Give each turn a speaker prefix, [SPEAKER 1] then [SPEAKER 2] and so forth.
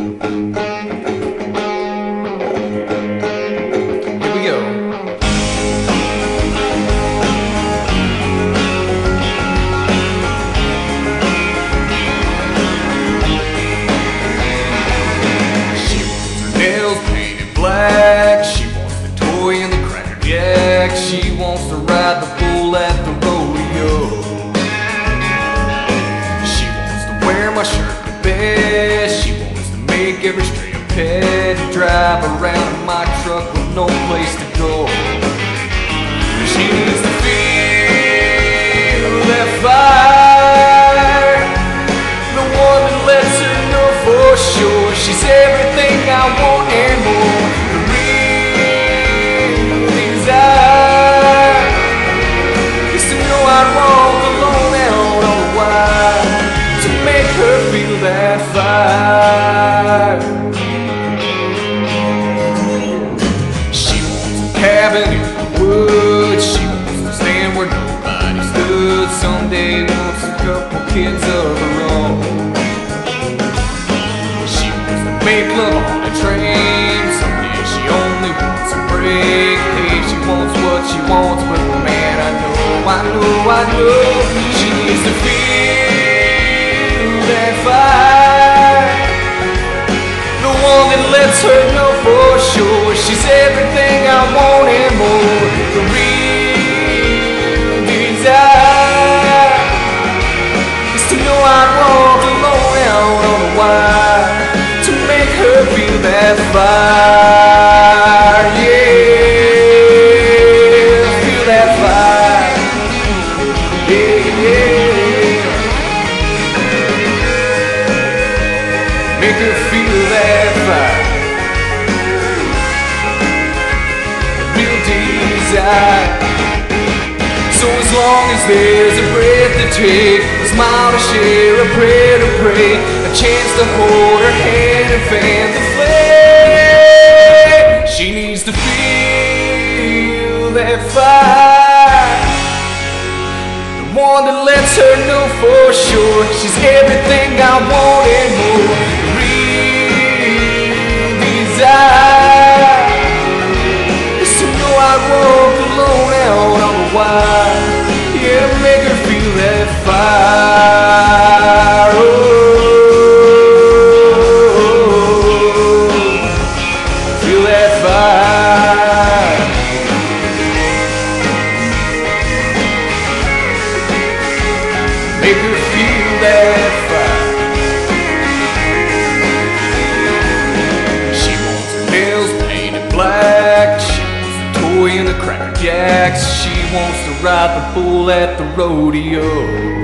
[SPEAKER 1] Música a pet. Drive around in my truck with no place to go. Needs to feel that fire. The one that lets her know for sure she's everything I want and more. Someday wants a couple kids of her own. She wants to make love on a train. Someday she only wants a break. Hey, she wants what she wants, but oh, man, I know, I know, I know. She needs to feel that fire. The one that lets her know for sure feel that fire. Yeah, feel that fire. Yeah, yeah. Make her feel that fire. As long as there's a breath to take, a smile to share, a prayer to pray, a chance to hold her hand and fan the flame, she needs to feel that fire. The one that lets her know for sure she's everything I want and more. Fire. Make her feel that fire. She wants her nails painted black. She wants the toy and the cracker jacks. She wants to ride the bull at the rodeo.